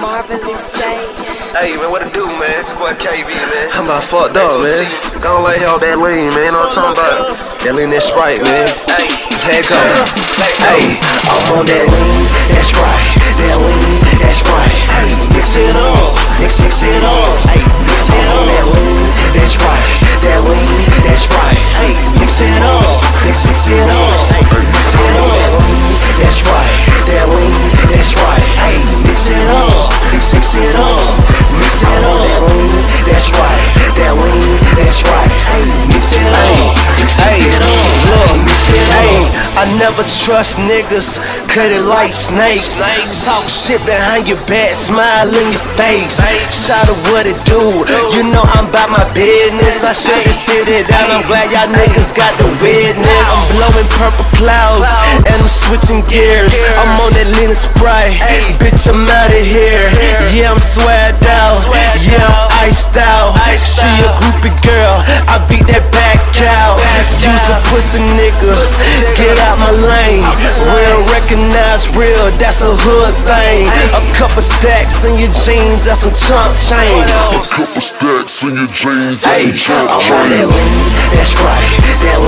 Marvelous J. Hey man, what it do, man? It's your boy KB, man. I'm about fucked up, man. Gonna let hell that lean, man. I'm talking about that lean, that sprite, man. Hey, Head go. Hey, I'm on that lean, that's right. That lean, that's right. Hey, mix it up, mix, mix it up. Never trust niggas, cut it like snakes. Talk shit behind your back, smile in your face. Shout out what it do, you know I'm about my business. I should've sit it down, I'm glad y'all niggas got the witness. I'm blowing purple clouds, and I'm switching gears. I'm on that lean sprite, bitch, I'm out of here. Yeah, I'm swagged A pussy nigga, get out my lane. Real recognize real, that's a hood thing. A couple stacks in your jeans, that's some chump change. A couple stacks in your jeans, that's some chump on that change. lean, that's right. That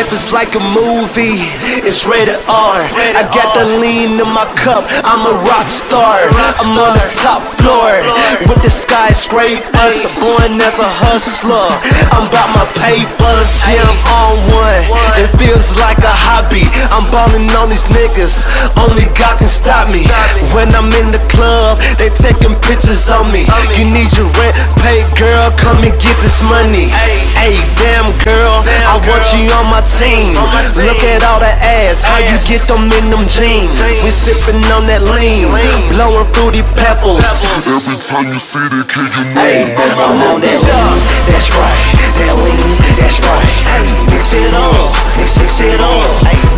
life is like a movie. It's rated R. I got the lean in my cup. I'm a rock star. I'm on the top floor with the skyscrapers. Born as a hustler. I'm about my papers. Yeah, I'm on one. It feels like a hobby. I'm balling on these niggas. Only God can stop me. When I'm in the club, they taking pictures of me. You need your rent paid, girl. Come and get this money. Hey, damn girl, I want you on my team. Look at all the ass, how you get them in them jeans. We sipping on that lean, blowing fruity pebbles. Every time you see Hey, I'm on that lean, that's right. That lean, that's right. Hey, mix it up, mix, mix it up.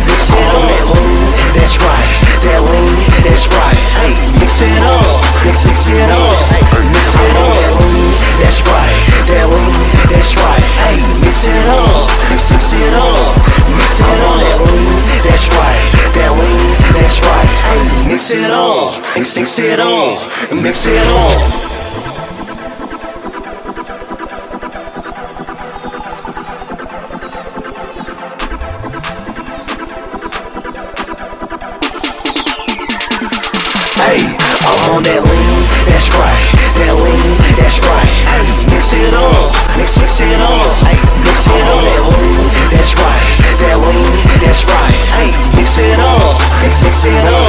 Mix it up. That lean, that's right. That lean, that's right. Mix it up, mix, mix it up. Mix it up. That lean, that's right. That lean, that's right. Mix it mix, mix it. Mix it. That lean, that's right. That lean, that's right. Mix it up, mix, mix it up. Mix it up. Hey, I'm on that lean, that's right. That lean, that's right. Mix it up, mix, mix it up. Hey, mix it up. That lean, that's right. That lean, that's right. Hey, mix it up, mix, mix it up.